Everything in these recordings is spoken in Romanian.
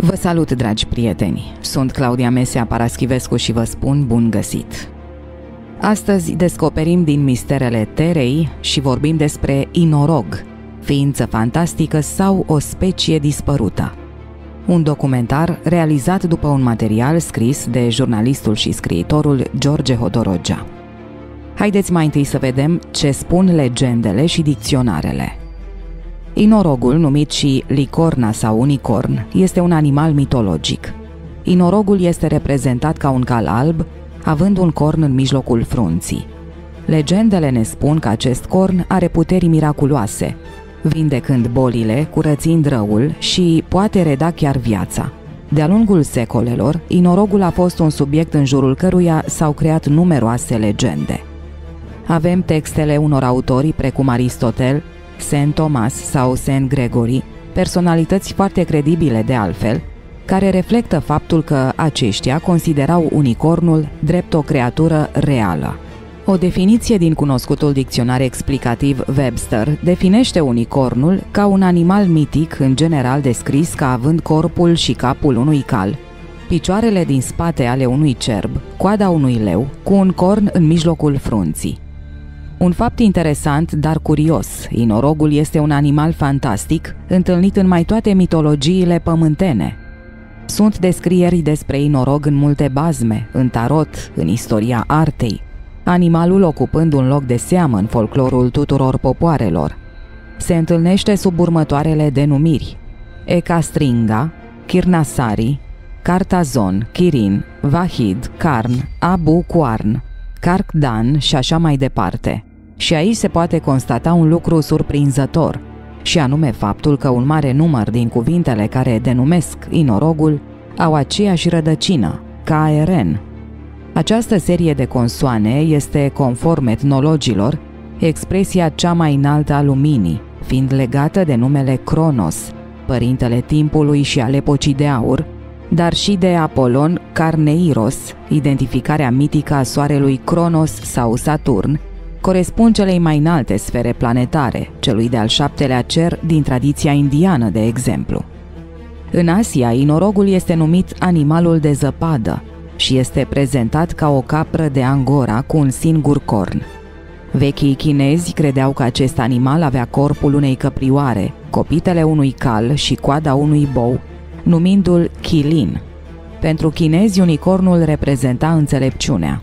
Vă salut, dragi prieteni! Sunt Claudia Mesea Paraschivescu și vă spun bun găsit! Astăzi descoperim din misterele Terei și vorbim despre inorog, ființă fantastică sau o specie dispărută. Un documentar realizat după un material scris de jurnalistul și scriitorul George Hodorogea. Haideți mai întâi să vedem ce spun legendele și dicționarele. Inorogul, numit și licorna sau unicorn, este un animal mitologic. Inorogul este reprezentat ca un cal alb, având un corn în mijlocul frunții. Legendele ne spun că acest corn are puteri miraculoase, vindecând bolile, curățind răul și poate reda chiar viața. De-a lungul secolelor, inorogul a fost un subiect în jurul căruia s-au creat numeroase legende. Avem textele unor autori precum Aristotel, Saint Thomas sau Saint Gregory, personalități foarte credibile de altfel, care reflectă faptul că aceștia considerau unicornul drept o creatură reală. O definiție din cunoscutul dicționar explicativ Webster definește unicornul ca un animal mitic în general descris ca având corpul și capul unui cal, picioarele din spate ale unui cerb, coada unui leu, cu un corn în mijlocul frunții. Un fapt interesant, dar curios, inorogul este un animal fantastic, întâlnit în mai toate mitologiile pământene. Sunt descrieri despre inorog în multe bazme, în tarot, în istoria artei, animalul ocupând un loc de seamă în folclorul tuturor popoarelor. Se întâlnește sub următoarele denumiri. Ecastringa, Kirnasari, Cartazon, Kirin, Vahid, Karn, Abu Kuarn, Karkdan și așa mai departe. Și aici se poate constata un lucru surprinzător, și anume faptul că un mare număr din cuvintele care denumesc inorogul au aceeași rădăcină, KRN. Această serie de consoane este, conform etnologilor, expresia cea mai înaltă a luminii, fiind legată de numele Cronos, părintele timpului și al epocii de aur, dar și de Apolon Carneiros, identificarea mitică a soarelui Cronos sau Saturn, corespund celei mai înalte sfere planetare, celui de-al șaptelea cer din tradiția indiană, de exemplu. În Asia, inorogul este numit animalul de zăpadă și este prezentat ca o capră de angora cu un singur corn. Vechii chinezi credeau că acest animal avea corpul unei căprioare, copitele unui cal și coada unui bou, numindu-l Qilin. Pentru chinezi, unicornul reprezenta înțelepciunea.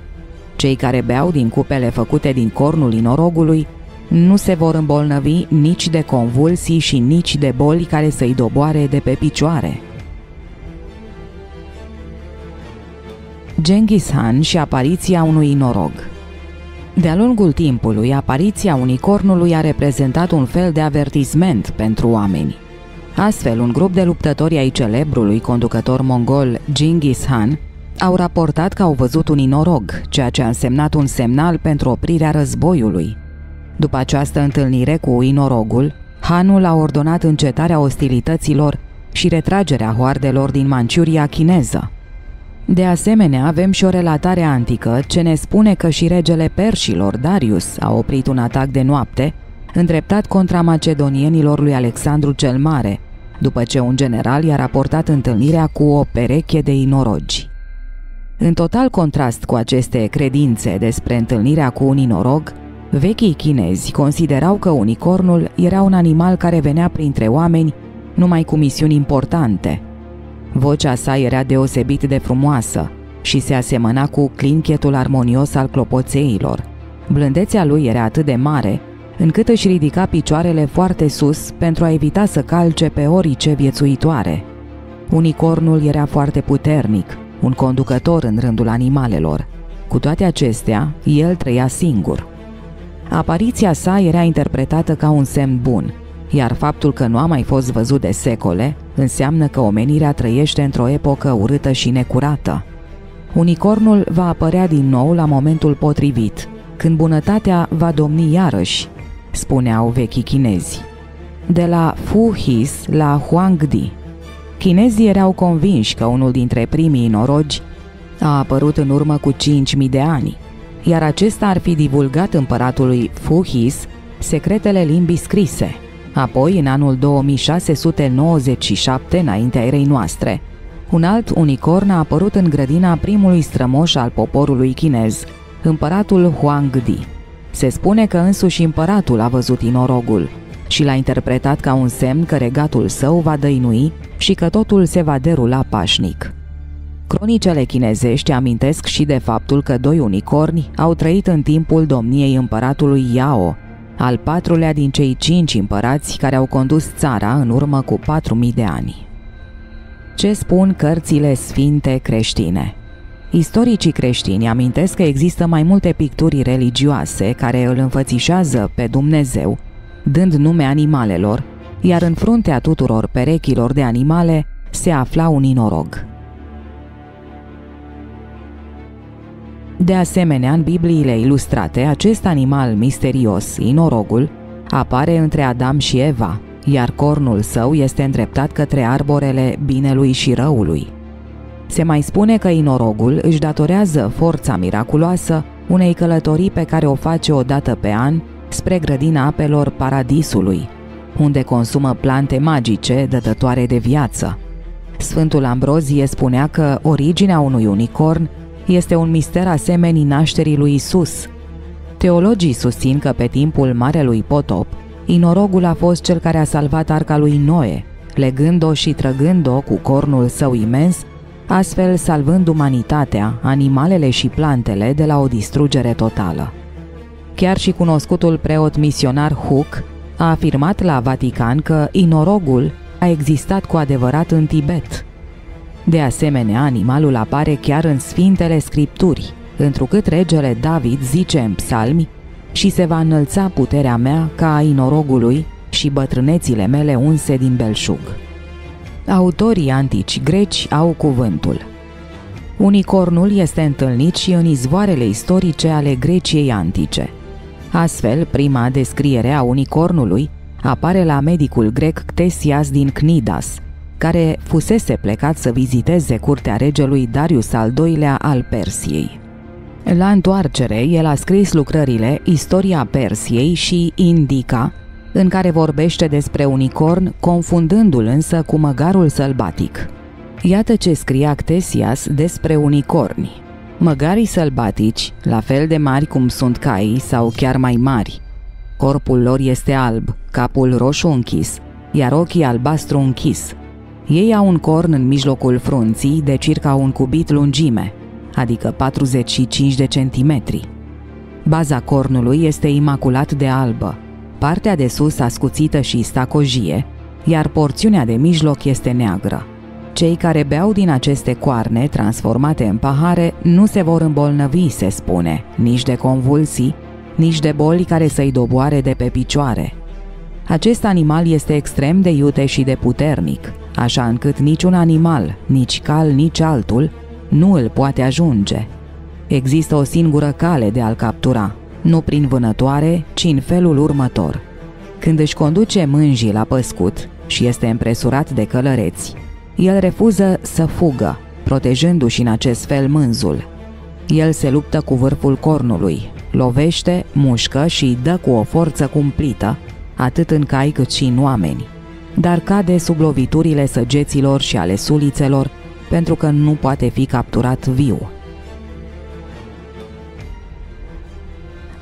Cei care beau din cupele făcute din cornul inorogului nu se vor îmbolnăvi nici de convulsii și nici de boli care să-i doboare de pe picioare. Genghis Han și apariția unui inorog De-a lungul timpului, apariția unicornului a reprezentat un fel de avertisment pentru oameni. Astfel, un grup de luptători ai celebrului conducător mongol Genghis Han au raportat că au văzut un inorog, ceea ce a însemnat un semnal pentru oprirea războiului. După această întâlnire cu inorogul, Hanul a ordonat încetarea ostilităților și retragerea hoardelor din Manciuria chineză. De asemenea, avem și o relatare antică ce ne spune că și regele perșilor, Darius, a oprit un atac de noapte, îndreptat contra macedonienilor lui Alexandru cel Mare, după ce un general i-a raportat întâlnirea cu o pereche de inorogi. În total contrast cu aceste credințe despre întâlnirea cu un inorog, vechii chinezi considerau că unicornul era un animal care venea printre oameni numai cu misiuni importante. Vocea sa era deosebit de frumoasă și se asemăna cu clinchetul armonios al clopoțeilor. Blândețea lui era atât de mare încât își ridica picioarele foarte sus pentru a evita să calce pe orice viețuitoare. Unicornul era foarte puternic, un conducător în rândul animalelor. Cu toate acestea, el trăia singur. Apariția sa era interpretată ca un semn bun, iar faptul că nu a mai fost văzut de secole înseamnă că omenirea trăiește într-o epocă urâtă și necurată. Unicornul va apărea din nou la momentul potrivit, când bunătatea va domni iarăși, spuneau vechii chinezi. De la Fu His la Huangdi, Chinezii erau convinși că unul dintre primii norogi a apărut în urmă cu 5.000 de ani, iar acesta ar fi divulgat împăratului Fuhis secretele limbii scrise, Apoi, în anul 2697, înaintea erei noastre, un alt unicorn a apărut în grădina primului strămoș al poporului chinez, împăratul Huang Di. Se spune că însuși împăratul a văzut inorogul și l-a interpretat ca un semn că regatul său va dăinui și că totul se va derula pașnic. Cronicele chinezești amintesc și de faptul că doi unicorni au trăit în timpul domniei împăratului Yao, al patrulea din cei cinci împărați care au condus țara în urmă cu 4000 de ani. Ce spun cărțile sfinte creștine? Istoricii creștini amintesc că există mai multe picturi religioase care îl înfățișează pe Dumnezeu, dând nume animalelor, iar în fruntea tuturor perechilor de animale se afla un inorog. De asemenea, în Bibliile ilustrate, acest animal misterios, inorogul, apare între Adam și Eva, iar cornul său este îndreptat către arborele binelui și răului. Se mai spune că inorogul își datorează forța miraculoasă unei călătorii pe care o face o dată pe an spre grădina apelor paradisului, unde consumă plante magice dătătoare de viață. Sfântul Ambrozie spunea că originea unui unicorn este un mister asemenii nașterii lui Isus. Teologii susțin că pe timpul Marelui Potop, inorogul a fost cel care a salvat arca lui Noe, legând-o și trăgând-o cu cornul său imens, astfel salvând umanitatea, animalele și plantele de la o distrugere totală. Chiar și cunoscutul preot misionar Hook a afirmat la Vatican că inorogul a existat cu adevărat în Tibet. De asemenea, animalul apare chiar în Sfintele Scripturi, întrucât regele David zice în psalmi și se va înălța puterea mea ca a inorogului și bătrânețile mele unse din belșug. Autorii antici greci au cuvântul. Unicornul este întâlnit și în izvoarele istorice ale Greciei antice. Astfel, prima descriere a unicornului apare la medicul grec Ctesias din Cnidas, care fusese plecat să viziteze curtea regelui Darius al II-lea al Persiei. La întoarcere, el a scris lucrările Istoria Persiei și Indica, în care vorbește despre unicorn, confundându-l însă cu măgarul sălbatic. Iată ce scrie Actesias despre unicorni. Măgarii sălbatici, la fel de mari cum sunt caii sau chiar mai mari. Corpul lor este alb, capul roșu închis, iar ochii albastru închis. Ei au un corn în mijlocul frunții de circa un cubit lungime, adică 45 de centimetri. Baza cornului este imaculat de albă, partea de sus ascuțită și stacojie, iar porțiunea de mijloc este neagră. Cei care beau din aceste coarne transformate în pahare nu se vor îmbolnăvi, se spune, nici de convulsii, nici de boli care să-i doboare de pe picioare. Acest animal este extrem de iute și de puternic, așa încât niciun animal, nici cal, nici altul, nu îl poate ajunge. Există o singură cale de a-l captura, nu prin vânătoare, ci în felul următor. Când își conduce mânjii la păscut și este împresurat de călăreți, el refuză să fugă, protejându-și în acest fel mânzul. El se luptă cu vârful cornului, lovește, mușcă și dă cu o forță cumplită, atât în cai cât și în oameni, dar cade sub loviturile săgeților și ale sulițelor pentru că nu poate fi capturat viu.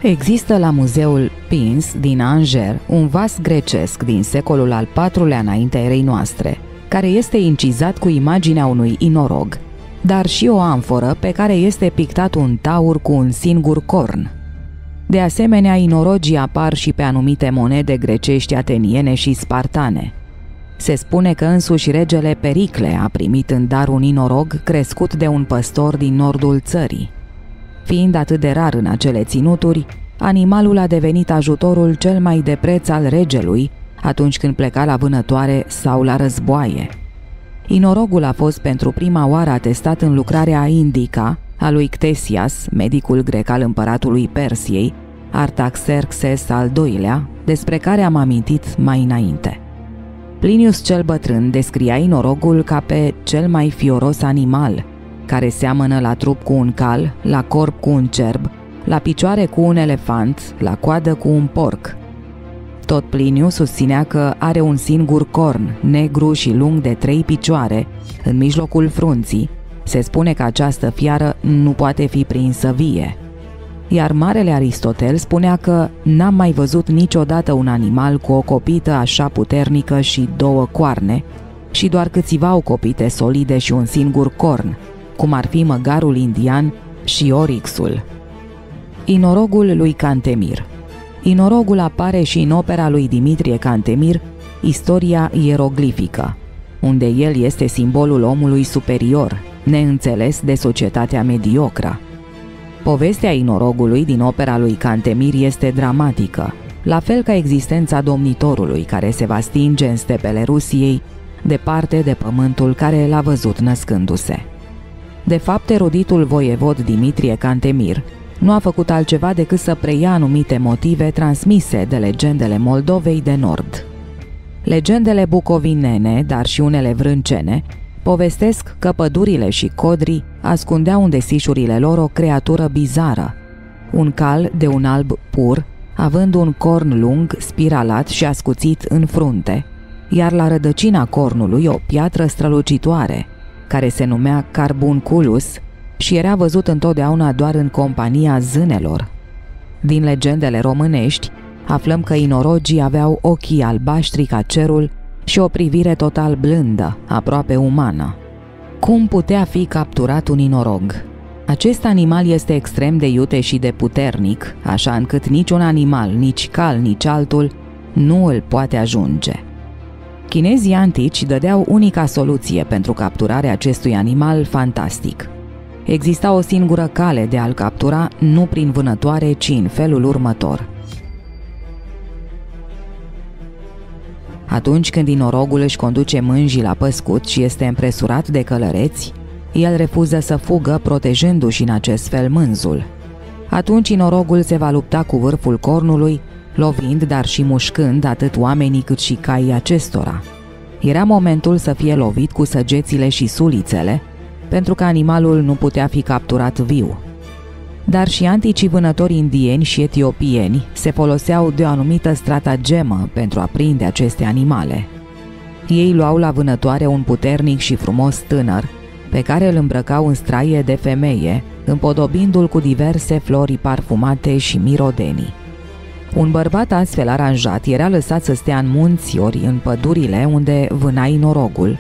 Există la muzeul Pins din Angers un vas grecesc din secolul al IV-lea înaintea erei noastre, care este incizat cu imaginea unui inorog, dar și o amforă pe care este pictat un taur cu un singur corn. De asemenea, inorogii apar și pe anumite monede grecești ateniene și spartane. Se spune că însuși regele Pericle a primit în dar un inorog crescut de un păstor din nordul țării. Fiind atât de rar în acele ținuturi, animalul a devenit ajutorul cel mai de preț al regelui atunci când pleca la vânătoare sau la războaie. Inorogul a fost pentru prima oară atestat în lucrarea Indica a lui Ctesias, medicul grec al împăratului Persiei, Artaxerxes al II-lea, despre care am amintit mai înainte. Plinius cel bătrân descria inorogul ca pe cel mai fioros animal, care seamănă la trup cu un cal, la corp cu un cerb, la picioare cu un elefant, la coadă cu un porc. Tot Pliniu susținea că are un singur corn, negru și lung de trei picioare, în mijlocul frunții. Se spune că această fiară nu poate fi prinsă vie. Iar Marele Aristotel spunea că n-a mai văzut niciodată un animal cu o copită așa puternică și două coarne, și doar câțiva au copite solide și un singur corn, cum ar fi măgarul indian și orixul. Inorogul lui Cantemir Inorogul apare și în opera lui Dimitrie Cantemir, Istoria ieroglifică, unde el este simbolul omului superior, neînțeles de societatea mediocră. Povestea inorogului din opera lui Cantemir este dramatică, la fel ca existența domnitorului care se va stinge în stepele Rusiei, departe de pământul care l-a văzut născându-se. De fapt, eruditul voievod Dimitrie Cantemir nu a făcut altceva decât să preia anumite motive transmise de legendele Moldovei de Nord. Legendele bucovinene, dar și unele vrâncene, povestesc că pădurile și codrii ascundeau în desișurile lor o creatură bizară, un cal de un alb pur, având un corn lung, spiralat și ascuțit în frunte, iar la rădăcina cornului o piatră strălucitoare, care se numea carbunculus și era văzut întotdeauna doar în compania zânelor. Din legendele românești, aflăm că inorogii aveau ochii albaștri ca cerul și o privire total blândă, aproape umană. Cum putea fi capturat un inorog? Acest animal este extrem de iute și de puternic, așa încât niciun animal, nici cal, nici altul, nu îl poate ajunge. Chinezii antici dădeau unica soluție pentru capturarea acestui animal fantastic. Exista o singură cale de a-l captura, nu prin vânătoare, ci în felul următor. Atunci când inorogul își conduce mânjii la păscut și este împresurat de călăreți, el refuză să fugă, protejându-și în acest fel mânzul. Atunci inorogul se va lupta cu vârful cornului, lovind, dar și mușcând atât oamenii cât și caii acestora. Era momentul să fie lovit cu săgețile și sulițele, pentru că animalul nu putea fi capturat viu. Dar și anticii vânători indieni și etiopieni se foloseau de o anumită stratagemă pentru a prinde aceste animale. Ei luau la vânătoare un puternic și frumos tânăr, pe care îl îmbrăcau în straie de femeie, împodobindu-l cu diverse flori parfumate și mirodenii. Un bărbat astfel aranjat era lăsat să stea în munți ori în pădurile unde vânai norogul,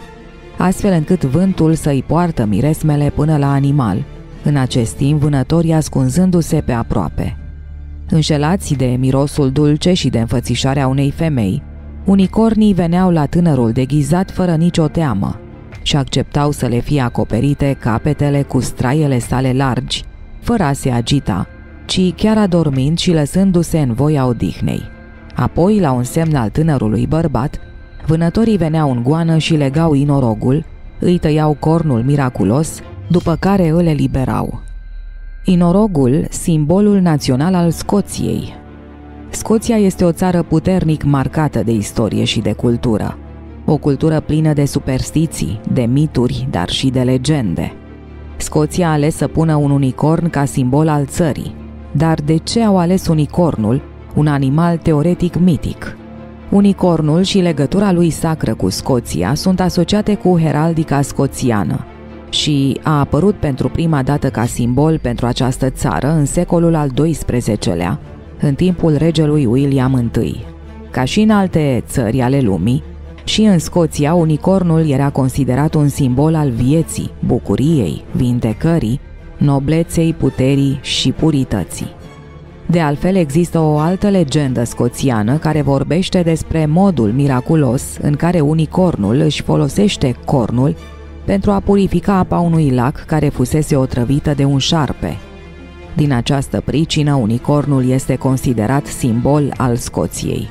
astfel încât vântul să-i poartă miresmele până la animal, în acest timp vânătorii ascunzându-se pe aproape. Înșelați de mirosul dulce și de înfățișarea unei femei, unicornii veneau la tânărul deghizat fără nicio teamă și acceptau să le fie acoperite capetele cu straiele sale largi, fără a se agita, ci chiar adormind și lăsându-se în voia odihnei. Apoi, la un semn al tânărului bărbat, vânătorii veneau în goană și legau inorogul, îi tăiau cornul miraculos, după care îl eliberau. Inorogul, simbolul național al Scoției. Scoția este o țară puternic marcată de istorie și de cultură. O cultură plină de superstiții, de mituri, dar și de legende. Scoția a ales să pună un unicorn ca simbol al țării, dar de ce au ales unicornul, un animal teoretic mitic? Unicornul și legătura lui sacră cu Scoția sunt asociate cu heraldica scoțiană și a apărut pentru prima dată ca simbol pentru această țară în secolul al XII-lea, în timpul regelui William I. Ca și în alte țări ale lumii, și în Scoția unicornul era considerat un simbol al vieții, bucuriei, vindecării nobleței, puterii și purității. De altfel, există o altă legendă scoțiană care vorbește despre modul miraculos în care unicornul își folosește cornul pentru a purifica apa unui lac care fusese otrăvită de un șarpe. Din această pricină, unicornul este considerat simbol al Scoției.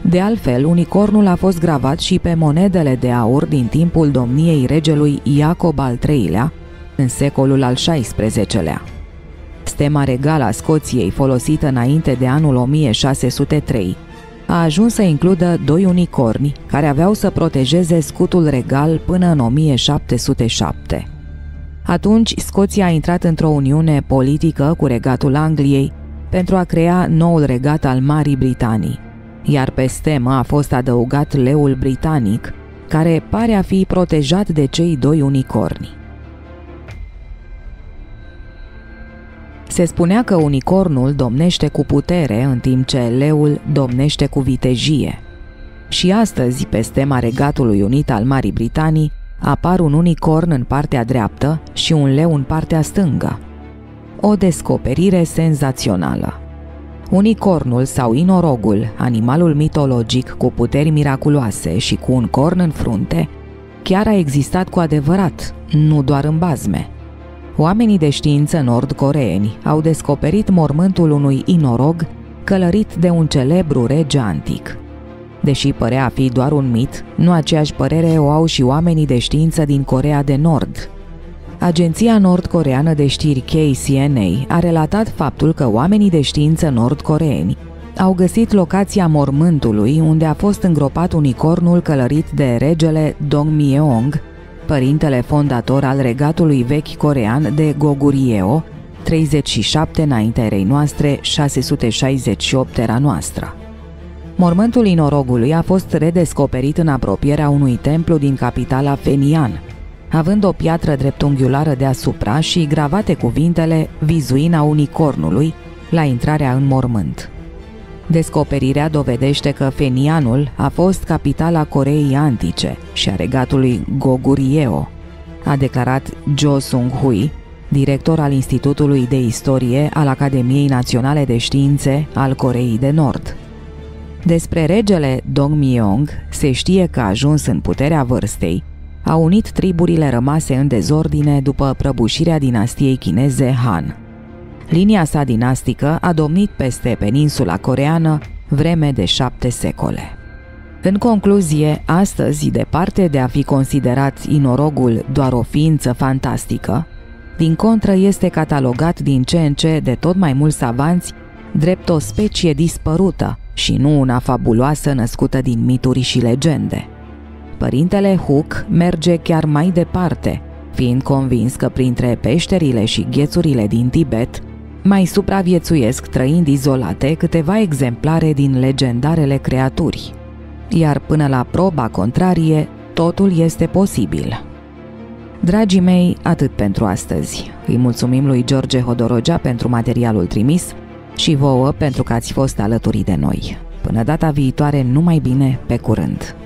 De altfel, unicornul a fost gravat și pe monedele de aur din timpul domniei regelui Iacob al III-lea, în secolul al XVI-lea. Stema regală a Scoției, folosită înainte de anul 1603, a ajuns să includă doi unicorni care aveau să protejeze scutul regal până în 1707. Atunci, Scoția a intrat într-o uniune politică cu regatul Angliei pentru a crea noul regat al Marii Britanii. iar pe stemă a fost adăugat leul britanic, care pare a fi protejat de cei doi unicorni. Se spunea că unicornul domnește cu putere, în timp ce leul domnește cu vitejie. Și astăzi, pe stema Regatului Unit al Marii Britanii, apar un unicorn în partea dreaptă și un leu în partea stângă. O descoperire senzațională. Unicornul sau inorogul, animalul mitologic cu puteri miraculoase și cu un corn în frunte, chiar a existat cu adevărat, nu doar în bazme. Oamenii de știință nord-coreeni au descoperit mormântul unui inorog călărit de un celebru rege antic. Deși părea a fi doar un mit, nu aceeași părere o au și oamenii de știință din Corea de Nord. Agenția nord-coreană de știri KCNA a relatat faptul că oamenii de știință nord-coreeni au găsit locația mormântului unde a fost îngropat unicornul călărit de regele Dong Myeong, părintele fondator al regatului vechi corean de Goguryeo, 37 înaintea erei noastre, 668 era noastră. Mormântul inorogului a fost redescoperit în apropierea unui templu din capitala Fenian, având o piatră dreptunghiulară deasupra și gravate cuvintele vizuina unicornului la intrarea în mormânt. Descoperirea dovedește că Fenianul a fost capitala Coreei Antice și a regatului Goguryeo, a declarat Jo Sung-hui, director al Institutului de Istorie al Academiei Naționale de Științe al Coreei de Nord. Despre regele Dong Myong se știe că a ajuns în puterea vârstei, a unit triburile rămase în dezordine după prăbușirea dinastiei chineze Han. Linia sa dinastică a domnit peste peninsula coreană vreme de șapte secole. În concluzie, astăzi, departe de a fi considerat inorogul doar o ființă fantastică, din contră este catalogat din ce în ce de tot mai mulți savanți drept o specie dispărută și nu una fabuloasă născută din mituri și legende. Părintele Hook merge chiar mai departe, fiind convins că printre peșterile și ghețurile din Tibet mai supraviețuiesc trăind izolate câteva exemplare din legendarele creaturi. Iar până la proba contrarie, totul este posibil. Dragii mei, atât pentru astăzi. Îi mulțumim lui George Hodorogea pentru materialul trimis și vouă pentru că ați fost alături de noi. Până data viitoare, numai bine, pe curând!